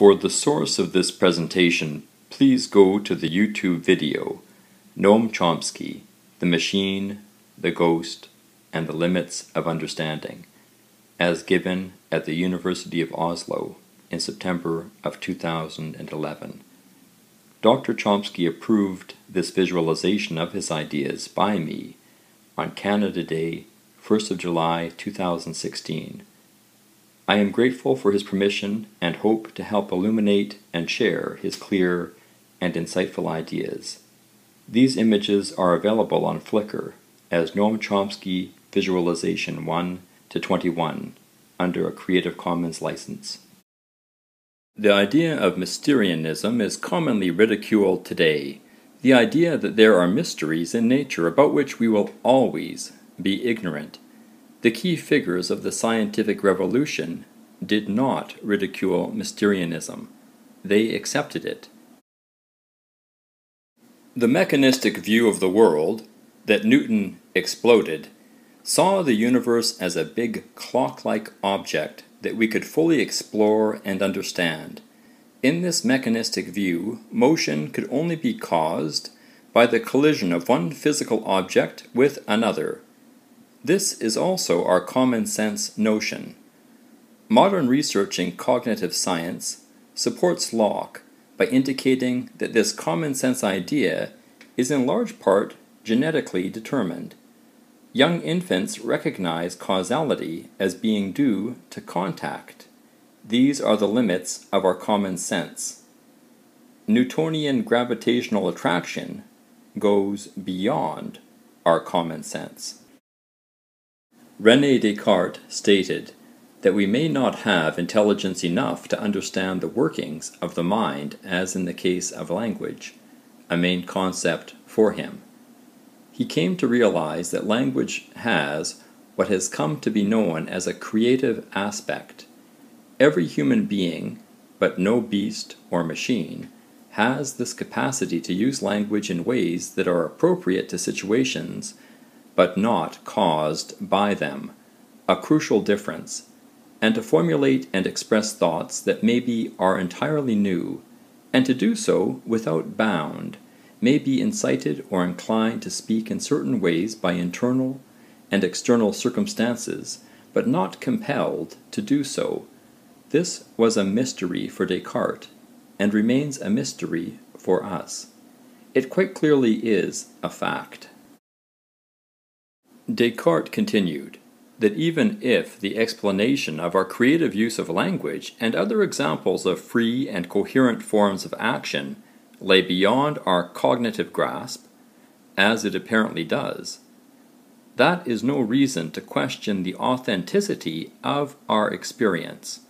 For the source of this presentation, please go to the YouTube video Noam Chomsky, The Machine, the Ghost, and the Limits of Understanding, as given at the University of Oslo in September of 2011. Dr. Chomsky approved this visualization of his ideas by me on Canada Day, 1st of July 2016. I am grateful for his permission and hope to help illuminate and share his clear and insightful ideas. These images are available on Flickr as Noam Chomsky Visualization 1 to 21 under a Creative Commons license. The idea of Mysterianism is commonly ridiculed today. The idea that there are mysteries in nature about which we will always be ignorant. The key figures of the scientific revolution did not ridicule Mysterianism. They accepted it. The mechanistic view of the world that Newton exploded saw the universe as a big clock like object that we could fully explore and understand. In this mechanistic view, motion could only be caused by the collision of one physical object with another. This is also our common sense notion. Modern research in cognitive science supports Locke by indicating that this common sense idea is in large part genetically determined. Young infants recognize causality as being due to contact. These are the limits of our common sense. Newtonian gravitational attraction goes beyond our common sense. Rene Descartes stated that we may not have intelligence enough to understand the workings of the mind as in the case of language, a main concept for him he came to realize that language has what has come to be known as a creative aspect. Every human being, but no beast or machine, has this capacity to use language in ways that are appropriate to situations, but not caused by them, a crucial difference, and to formulate and express thoughts that maybe are entirely new, and to do so without bound may be incited or inclined to speak in certain ways by internal and external circumstances, but not compelled to do so. This was a mystery for Descartes, and remains a mystery for us. It quite clearly is a fact. Descartes continued that even if the explanation of our creative use of language and other examples of free and coherent forms of action lay beyond our cognitive grasp, as it apparently does, that is no reason to question the authenticity of our experience.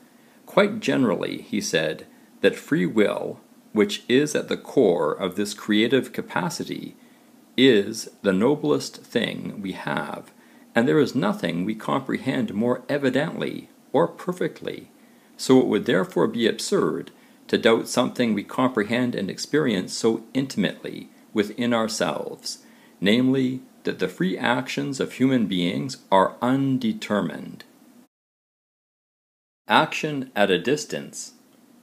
Quite generally, he said, that free will, which is at the core of this creative capacity, is the noblest thing we have, and there is nothing we comprehend more evidently or perfectly. So it would therefore be absurd to doubt something we comprehend and experience so intimately within ourselves, namely, that the free actions of human beings are undetermined. Action at a distance,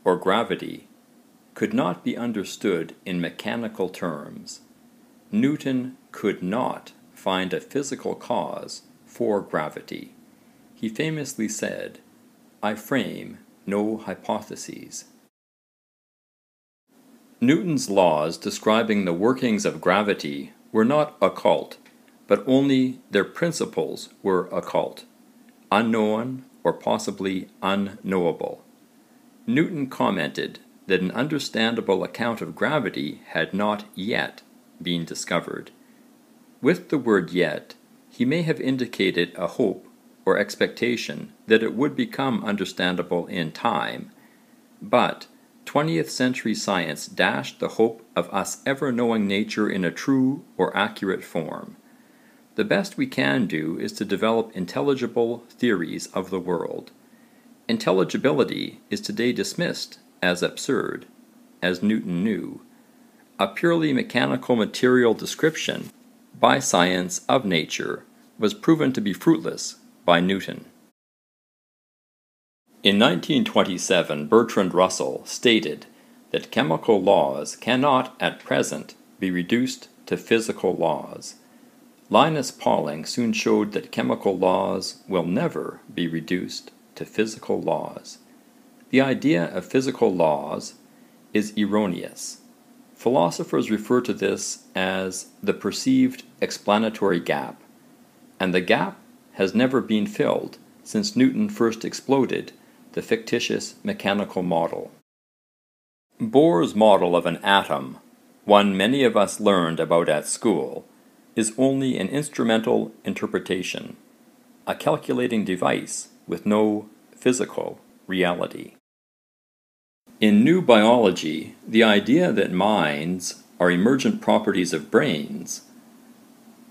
or gravity, could not be understood in mechanical terms. Newton could not find a physical cause for gravity. He famously said, I frame no hypotheses. Newton's laws describing the workings of gravity were not occult, but only their principles were occult, unknown or possibly unknowable. Newton commented that an understandable account of gravity had not yet been discovered. With the word yet, he may have indicated a hope or expectation that it would become understandable in time, but 20th century science dashed the hope of us ever knowing nature in a true or accurate form. The best we can do is to develop intelligible theories of the world. Intelligibility is today dismissed as absurd, as Newton knew. A purely mechanical material description by science of nature was proven to be fruitless by Newton. In 1927, Bertrand Russell stated that chemical laws cannot at present be reduced to physical laws. Linus Pauling soon showed that chemical laws will never be reduced to physical laws. The idea of physical laws is erroneous. Philosophers refer to this as the perceived explanatory gap, and the gap has never been filled since Newton first exploded the fictitious mechanical model. Bohr's model of an atom, one many of us learned about at school, is only an instrumental interpretation, a calculating device with no physical reality. In new biology, the idea that minds are emergent properties of brains,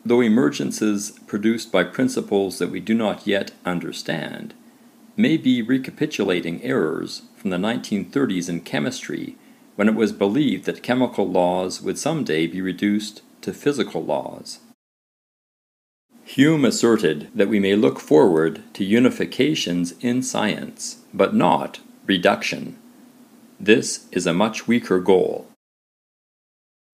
though emergences produced by principles that we do not yet understand, may be recapitulating errors from the 1930s in chemistry when it was believed that chemical laws would someday be reduced to physical laws. Hume asserted that we may look forward to unifications in science, but not reduction. This is a much weaker goal.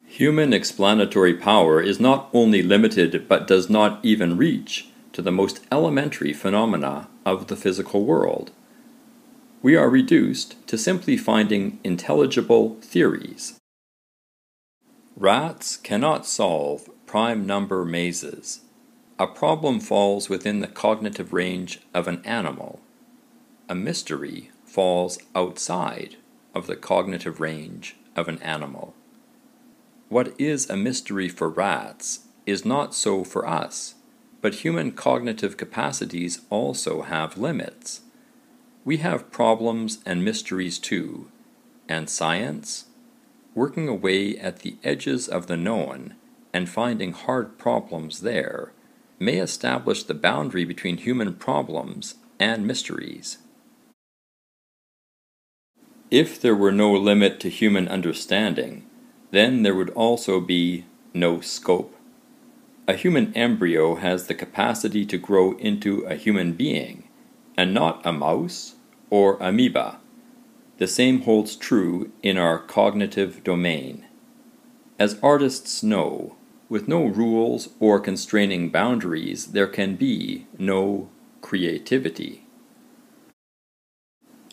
Human explanatory power is not only limited but does not even reach to the most elementary phenomena of the physical world. We are reduced to simply finding intelligible theories. Rats cannot solve prime number mazes. A problem falls within the cognitive range of an animal. A mystery falls outside of the cognitive range of an animal. What is a mystery for rats is not so for us, but human cognitive capacities also have limits. We have problems and mysteries too, and science, working away at the edges of the known and finding hard problems there, may establish the boundary between human problems and mysteries. If there were no limit to human understanding, then there would also be no scope. A human embryo has the capacity to grow into a human being, and not a mouse or amoeba. The same holds true in our cognitive domain. As artists know, with no rules or constraining boundaries, there can be no creativity.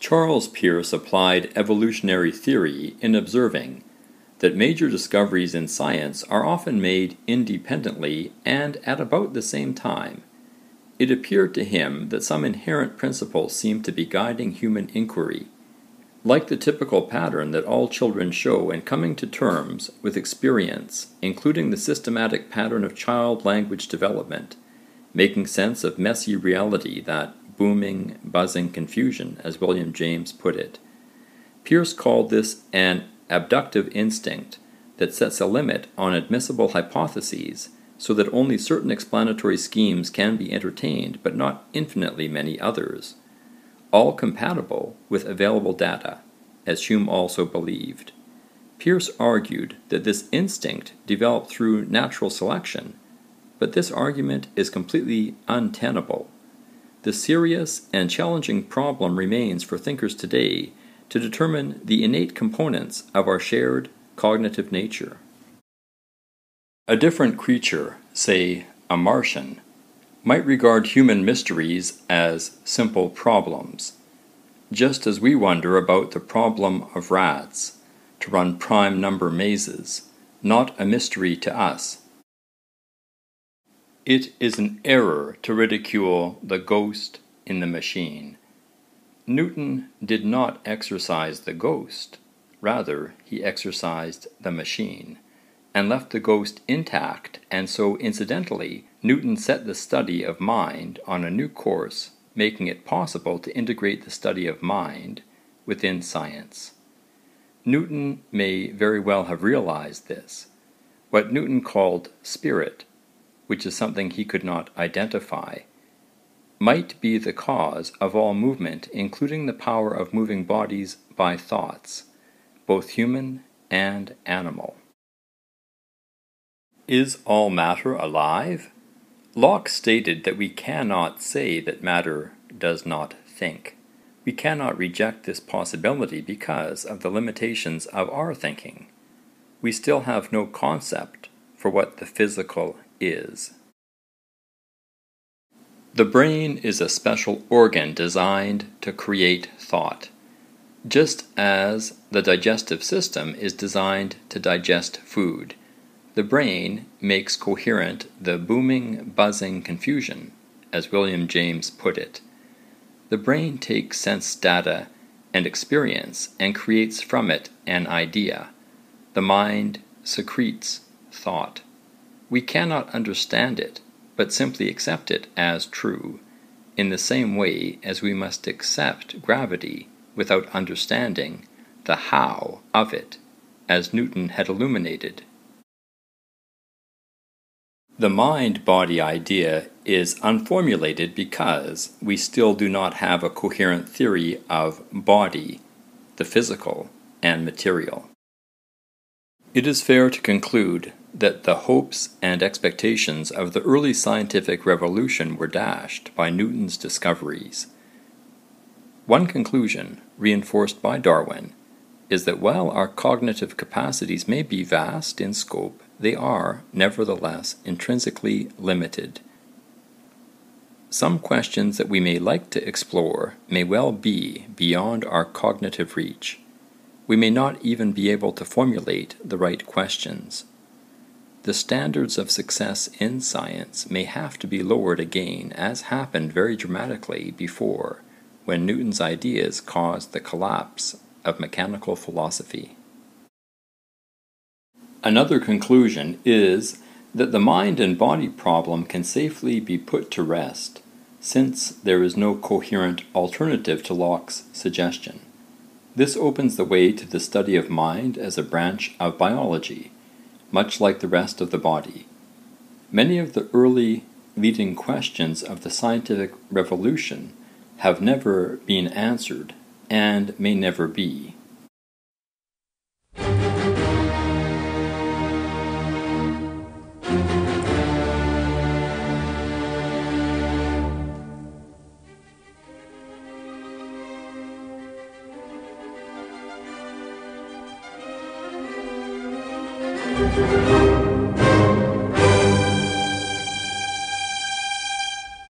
Charles Peirce applied evolutionary theory in observing that major discoveries in science are often made independently and at about the same time. It appeared to him that some inherent principles seemed to be guiding human inquiry, like the typical pattern that all children show in coming to terms with experience, including the systematic pattern of child language development, making sense of messy reality that booming, buzzing confusion, as William James put it. Peirce called this an abductive instinct that sets a limit on admissible hypotheses so that only certain explanatory schemes can be entertained, but not infinitely many others, all compatible with available data, as Hume also believed. Peirce argued that this instinct developed through natural selection, but this argument is completely untenable the serious and challenging problem remains for thinkers today to determine the innate components of our shared cognitive nature. A different creature, say a Martian, might regard human mysteries as simple problems, just as we wonder about the problem of rats to run prime number mazes, not a mystery to us. It is an error to ridicule the ghost in the machine. Newton did not exorcise the ghost, rather, he exorcised the machine, and left the ghost intact, and so, incidentally, Newton set the study of mind on a new course, making it possible to integrate the study of mind within science. Newton may very well have realized this. What Newton called spirit which is something he could not identify, might be the cause of all movement, including the power of moving bodies by thoughts, both human and animal. Is all matter alive? Locke stated that we cannot say that matter does not think. We cannot reject this possibility because of the limitations of our thinking. We still have no concept for what the physical is. The brain is a special organ designed to create thought, just as the digestive system is designed to digest food. The brain makes coherent the booming, buzzing confusion, as William James put it. The brain takes sense data and experience and creates from it an idea. The mind secretes thought. We cannot understand it but simply accept it as true, in the same way as we must accept gravity without understanding the how of it, as Newton had illuminated. The mind body idea is unformulated because we still do not have a coherent theory of body, the physical and material. It is fair to conclude that the hopes and expectations of the early scientific revolution were dashed by Newton's discoveries. One conclusion, reinforced by Darwin, is that while our cognitive capacities may be vast in scope, they are, nevertheless, intrinsically limited. Some questions that we may like to explore may well be beyond our cognitive reach. We may not even be able to formulate the right questions. The standards of success in science may have to be lowered again, as happened very dramatically before, when Newton's ideas caused the collapse of mechanical philosophy. Another conclusion is that the mind and body problem can safely be put to rest, since there is no coherent alternative to Locke's suggestion. This opens the way to the study of mind as a branch of biology much like the rest of the body. Many of the early leading questions of the scientific revolution have never been answered and may never be.